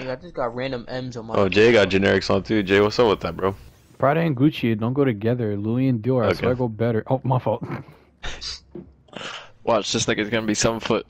I just got random M's on my. Oh, Jay got generics on too. Jay, what's up with that, bro? Prada and Gucci don't go together. Louis and Dior, I Okay. swear, go better. Oh, my fault. Watch, this nigga's gonna be seven foot.